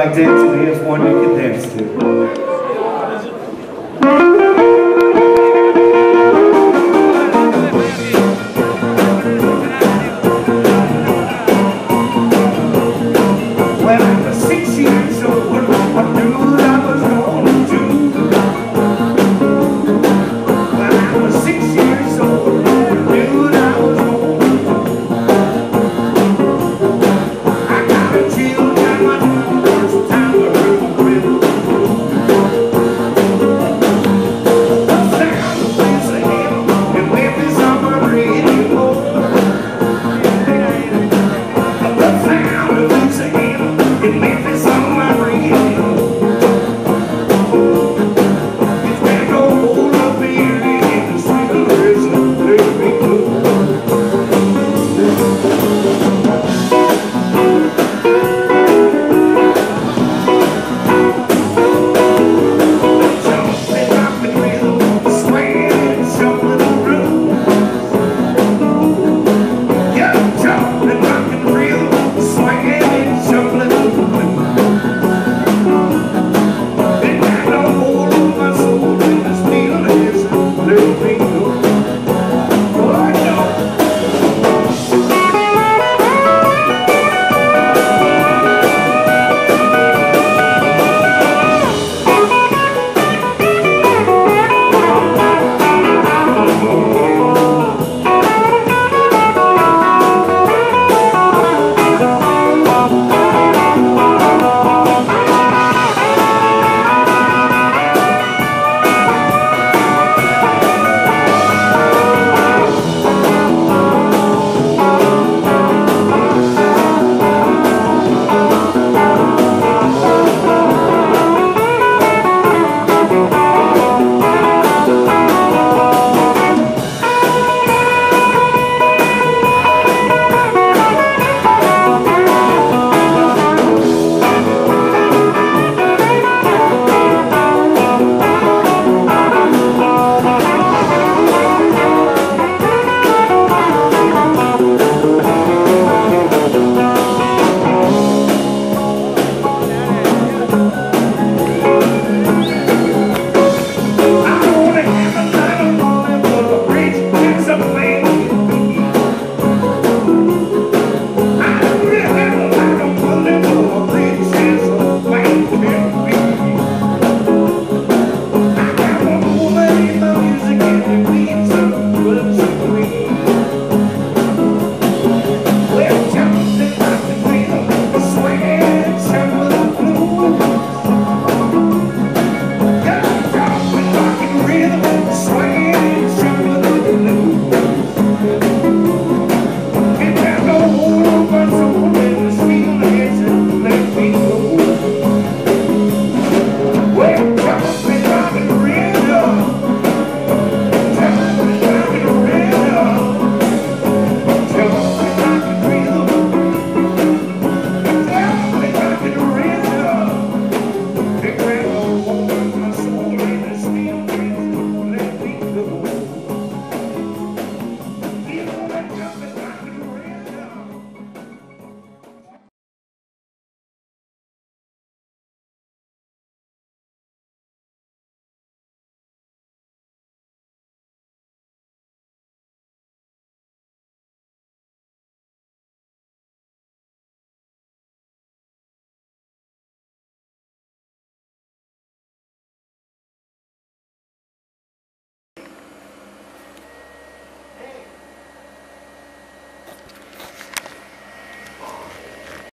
like this.